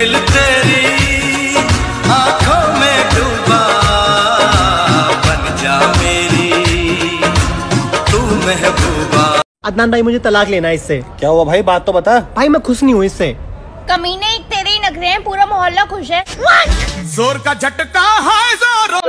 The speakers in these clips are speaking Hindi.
दिल तेरी आँखों में डूबा बन जा मेरी तू महबूबा। अदनान भाई मुझे तलाक लेना है इससे। क्या हुआ भाई? बात तो बता। भाई मैं खुश नहीं हूँ इससे। कमीने एक तेरे ही नखरे हैं पूरा मोहल्ला खुश है। ज़ोर का झटका है ज़ोर।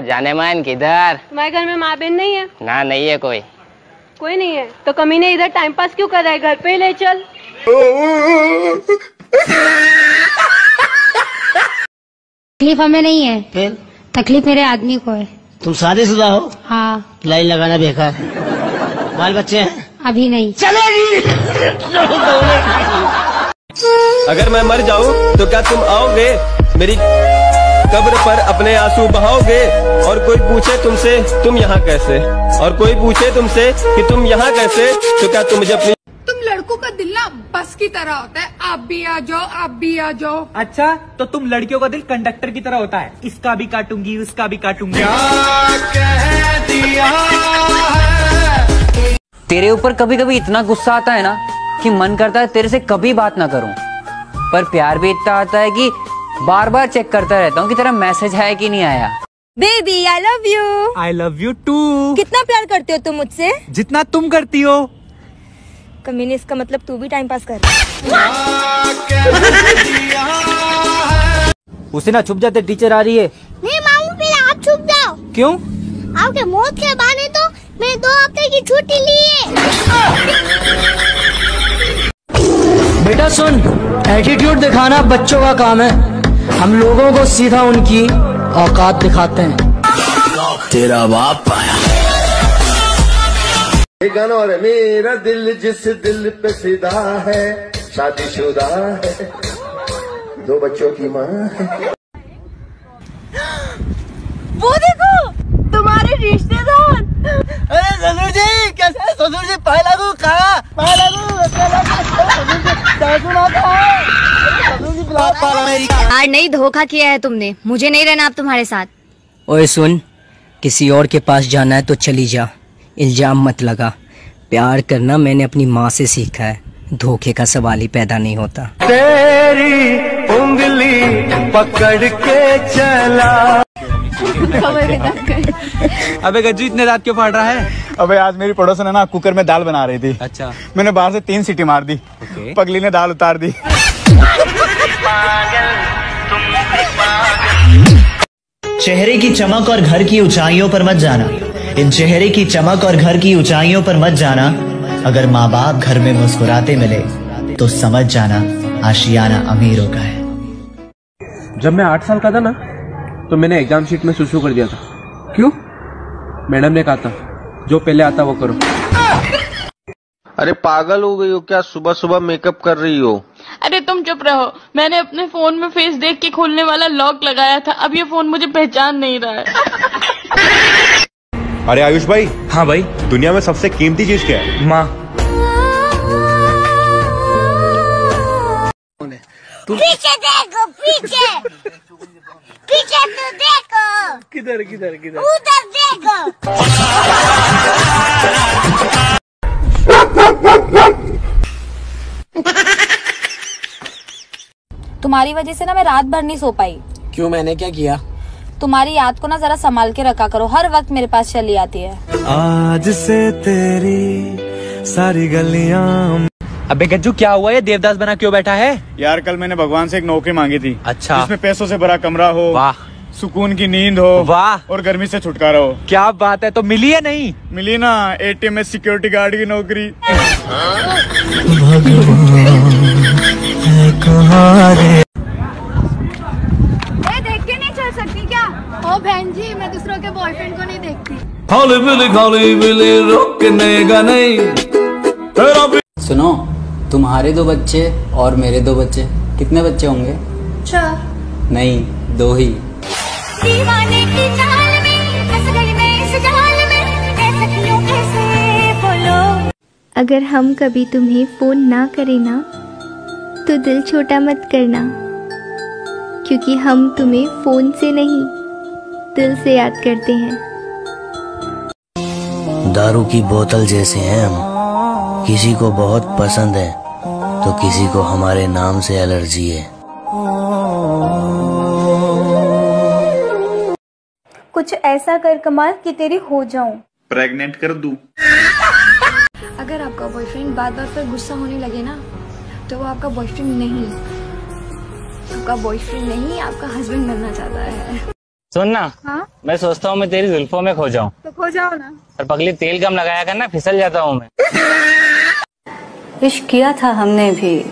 जाने मन किधर तुम्हारे घर में माँ बहन नहीं है? ना नहीं है कोई। कोई नहीं है? तो कमीने इधर टाइम पास क्यों कर रहा है? घर पे ही ले चल। तकलीफ़ हमें नहीं है। फिर? तकलीफ़ मेरे आदमी को है। तुम शादीशुदा हो? हाँ। लाइन लगाना बेकार। बाल बच्चे हैं? अभी नहीं। अगर मैं मर जाऊँ तो क्या तुम आओगे? मेरी कब्र पर अपने आँसू बहाओगे और कोई पूछे तुमसे तुम यहाँ कैसे? और कोई पूछे तुमसे कि तुम यहाँ कैसे? तो क्या तुम मुझे अपनी तुम लड़कों का दिल ना बस की तरह होता है। आप भी आ जाओ आप भी आ जाओ। अच्छा तो तुम लड़कियों का दिल कंडक्टर की तरह होता है। इसका भी काटूँगी उसका भी काटूँगी। तेरे ऊपर कभी कभी इतना गुस्सा आता है ना कि मन करता है तेरे से कभी बात ना करूँ। पर प्यार भी इतना आता है कि बार बार चेक करता रहता हूँ कि तेरा मैसेज है कि नहीं आया। Baby I love you I love you too कितना प्यार करते हो तुम मुझसे? जितना तुम करती हो। कमीने इसका मतलब तू भी टाइम पास कर। उसे ना छुप जाते टीचर आ रही है। नहीं मामू फिर आप छुप जाओ। क्यों? आपके मौत के बहाने तो मैं दो हफ़्ते की छुट्टी ली है। बेटा सुन एटीट्यूड दिखाना बच्चों का काम है। हम लोगों को सीधा उनकी औकात दिखाते हैं। तेरा बाप आया गाना और मेरा दिल जिस दिल पे सीधा है शादीशुदा है दो बच्चों की माँ है। वो देखो तुम्हारे रिश्तेदार। अरे ससुर जी कैसे ससुर जी पाए लागू कहा? पाए लागू यार नहीं धोखा किया है तुमने। मुझे नहीं रहना आप तुम्हारे साथ। ओए सुन किसी और के पास जाना है तो चली जा। इल्ज़ाम मत लगा। प्यार करना मैंने अपनी माँ से सीखा है। धोखे का सवाल ही पैदा नहीं होता। तेरी उंगली पकड़ के चला। अबे गज्जू इतने रात क्यों फाड़ रहा है? अबे आज मेरी पड़ोसन है ना कुकर में दाल बना रही थी। अच्छा। मैंने बाहर से तीन सीटी मार दी। पगली ने दाल उतार दी। चेहरे की चमक और घर की ऊंचाइयों पर मत जाना। इन चेहरे की चमक और घर की ऊंचाइयों पर मत जाना। अगर माँ बाप घर में मुस्कुराते मिले तो समझ जाना आशियाना अमीरों का है। जब मैं आठ साल का था ना तो मैंने एग्ज़ाम शीट में सुसु कर दिया था। क्यों? मैडम ने कहा था जो पहले आता वो करो। अरे पागल हो गई हो क्या सुबह सुबह मेकअप कर रही हो? अरे तुम चुप रहो मैंने अपने फ़ोन में फेस देख के खोलने वाला लॉक लगाया था अब ये फ़ोन मुझे पहचान नहीं रहा है। अरे आयुष भाई हाँ भाई। दुनिया में सबसे कीमती चीज़ क्या है? माँ। पीछे देखो पीछे। पीछे तो देखो। किधर किधर किधर? उधर देखो। तुम्हारी वजह से ना मैं रात भर नहीं सो पाई। क्यों मैंने क्या किया? तुम्हारी याद को ना जरा संभाल के रखा करो। हर वक्त मेरे पास चली आती है। आज से तेरी सारी गलियाँ अबे गज्जू क्या हुआ? ये देवदास बना क्यों बैठा है? यार कल मैंने भगवान से एक नौकरी मांगी थी। अच्छा। जिसमें पैसों से भरा कमरा हो वाह। सुकून की नींद हो वाह। और गर्मी से छुटकारा हो। क्या बात है तो मिली है नहीं? मिली ना एटीएम में सिक्योरिटी गार्ड की नौकरी। देख के नहीं चल सकती क्या ओ बहन जी मैं दूसरों के बॉयफ्रेंड को नहीं देखती। हौली बिली हौली बिली रोकनेगा नहीं। तेरा भी सुनो तुम्हारे दो बच्चे और मेरे दो बच्चे। कितने बच्चे होंगे? नहीं दो ही। दीवाने की चाल में फंस गई मैं इस जाल में ऐसा क्यों कैसे बोलो अगर हम कभी तुम्हें फ़ोन ना करें ना तो दिल छोटा मत करना क्योंकि हम तुम्हें फ़ोन से नहीं दिल से याद करते हैं। दारू की बोतल जैसे हैं हम। किसी को बहुत पसंद है तो किसी को हमारे नाम से एलर्जी है। कुछ ऐसा कर कमाल कि तेरी हो जाऊँ। प्रेग्नेंट कर दूँ। अगर आपका बॉयफ्रेंड बार बार पर गुस्सा होने लगे ना तो वो आपका बॉयफ्रेंड नहीं आपका बॉयफ्रेंड नहीं आपका हस्बैंड बनना चाहता है। सुन ना। हाँ? मैं सोचता हूँ मैं तेरी जुल्फों में खो जाऊँ। तो खो जाओ ना। और पगली तेल कम लगाया करना फिसल जाता हूँ मैं। इश्क किया था हमने भी।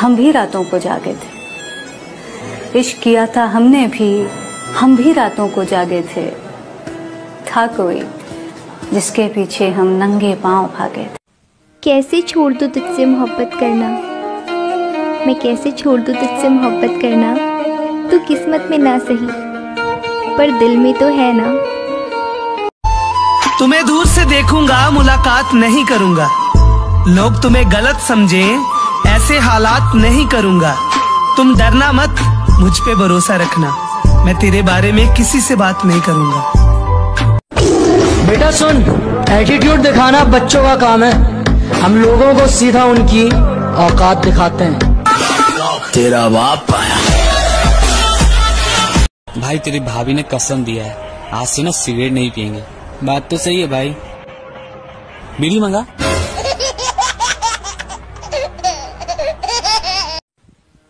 हम भी रातों को जागे थे। इश्क किया था हमने भी हम भी रातों को जागे थे। था कोई जिसके पीछे हम नंगे पाँव भागे थे। कैसे छोड़ दूँ तुझसे मोहब्बत करना? मैं कैसे छोड़ दूँ तुझसे मोहब्बत करना? तू किस्मत में ना सही पर दिल में तो है ना। तुम्हें दूर से देखूँगा मुलाकात नहीं करूँगा। लोग तुम्हें गलत समझे ऐसे हालात नहीं करूँगा। तुम डरना मत मुझ पे भरोसा रखना। मैं तेरे बारे में किसी से बात नहीं करूँगा। बेटा सुन एटीट्यूड दिखाना बच्चों का काम है। हम लोगों को सीधा उनकी औकात दिखाते हैं। तेरा बाप आया। भाई तेरी भाभी ने कसम दिया है। आज से ना सिगरेट नहीं पियेंगे। बात तो सही है भाई। बीड़ी मंगा।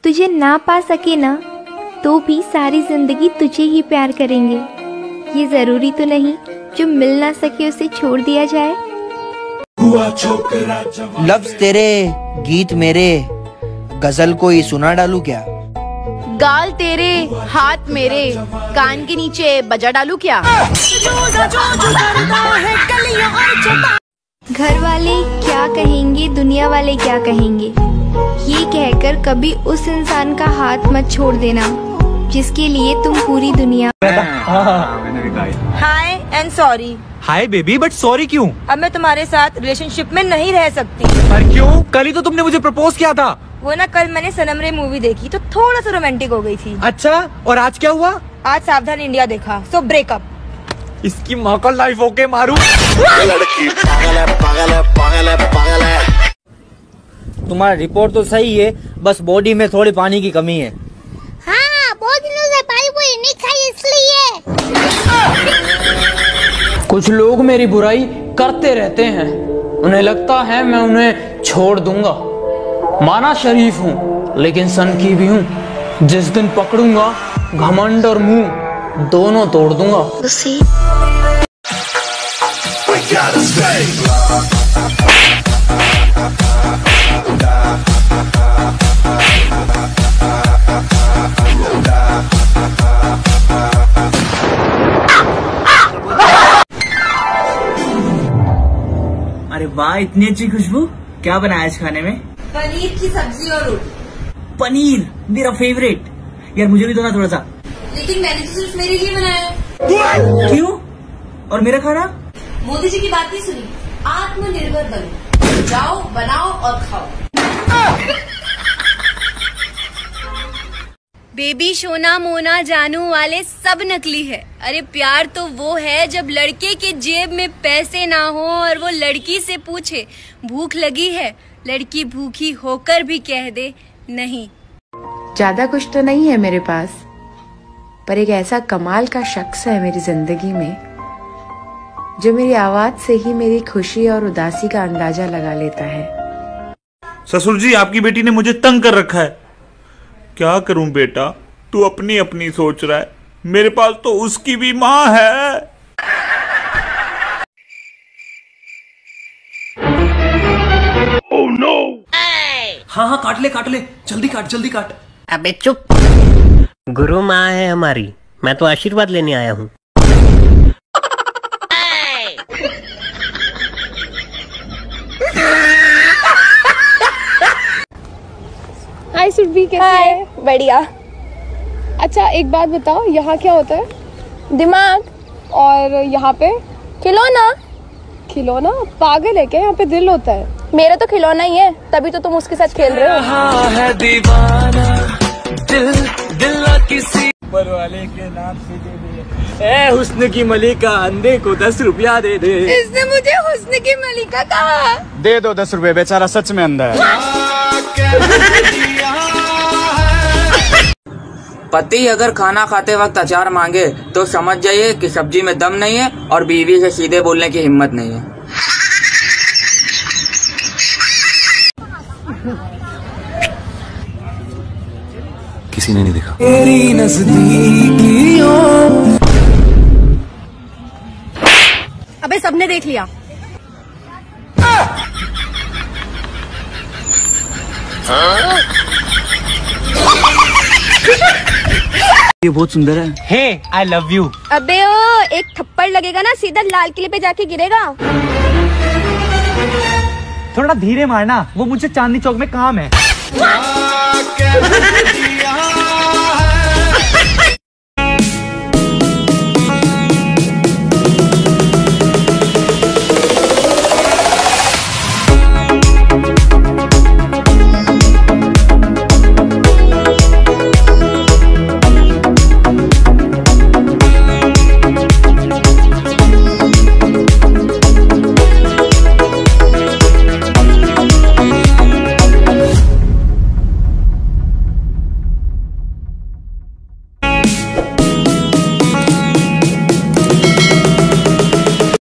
तुझे ना पा सके ना तो भी सारी ज़िंदगी तुझे ही प्यार करेंगे। ये ज़रूरी तो नहीं जो मिल ना सके उसे छोड़ दिया जाए। लफ्ज तेरे गीत मेरे गज़ल कोई सुना डालू क्या? गाल तेरे हाथ मेरे। कान के नीचे बजा डालू क्या? घर वाले क्या कहेंगे दुनिया वाले क्या कहेंगे? ये कहकर कभी उस इंसान का हाथ मत छोड़ देना जिसके लिए तुम पूरी दुनिया hi and sorry hi baby but sorry क्यों? अब मैं तुम्हारे साथ रिलेशनशिप में नहीं रह सकती। पर क्यों? कल ही तो तुमने मुझे प्रपोज किया था। वो ना कल मैंने सनम रे मूवी देखी तो थोड़ा सा रोमांटिक हो गई थी। अच्छा और आज क्या हुआ? आज सावधान इंडिया देखा सो ब्रेकअप इसकी माँ का लाइफ ओके मारू? लड़की पागल है पागल है पागल है पागल है। तुम्हारा रिपोर्ट तो सही है बस बॉडी में थोड़ी पानी की कमी है। हाँ बहुत दिनों से पानी पूरी नहीं खाई इसलिए। कुछ लोग मेरी बुराई करते रहते हैं। उन्हें लगता है मैं उन्हें छोड़ दूँगा। माना शरीफ हूँ लेकिन सन की भी हूँ। जिस दिन पकड़ूँगा घमंड और मुँह दोनों तोड़ दूँगा। अरे वाह इतनी अच्छी खुशबू। क्या बनाया इस खाने में? पनीर की सब्ज़ी और रोटी। पनीर मेरा फेवरेट यार मुझे भी दो ना थोड़ा सा। लेकिन मैंने तो सिर्फ़ मेरे लिए बनाया क्यों? और मेरा खाना? मोदी जी की बात नहीं सुनी आत्मनिर्भर बनो। जाओ बनाओ और खाओ। बेबी सोना मोना जानू वाले सब नकली है। अरे प्यार तो वो है जब लड़के के जेब में पैसे ना हो और वो लड़की से पूछे भूख लगी है? लड़की भूखी होकर भी कह दे नहीं। ज़्यादा कुछ तो नहीं है मेरे पास पर एक ऐसा कमाल का शख्स है मेरी ज़िंदगी में जो मेरी आवाज़ से ही मेरी खुशी और उदासी का अंदाज़ा लगा लेता है। ससुर जी आपकी बेटी ने मुझे तंग कर रखा है। क्या करूँ बेटा? तू अपनी अपनी सोच रहा है। मेरे पास तो उसकी भी माँ है। No. हाँ हाँ काट ले काट ले। जल्दी काट जल्दी काट। अबे चुप। गुरु माँ है हमारी। मैं तो आशीर्वाद लेने आया हूँ। हाय सुरभि कैसे है? बढ़िया। अच्छा एक बात बताओ यहाँ क्या होता है? दिमाग। और यहाँ पे? खिलौना। खिलौना? पागल है क्या? यहाँ पे दिल होता है। मेरा तो खिलौना ही है तभी तो तुम उसके साथ खेल रहे हो। है दीवाना दिल दिल किसी ऊपर वाले के नाम से दे दे। ए हुस्न की मलिका अंधे को दस रुपया दे दे। इसने मुझे हुस्न की मलिका कहा। दे दो दस रुपए बेचारा सच में अंधा है। पति अगर खाना खाते वक्त अचार मांगे तो समझ जाइए कि सब्ज़ी में दम नहीं है और बीवी से सीधे बोलने की हिम्मत नहीं है। किसी ने नहीं देखा। तेरी अबे सबने देख लिया। ये बहुत सुंदर है। हे आई लव यू अबे ओ एक थप्पड़ लगेगा ना सीधा लाल किले पे जाके गिरेगा। थोड़ा धीरे मारना वो मुझे चांदनी चौक में काम है। क्या?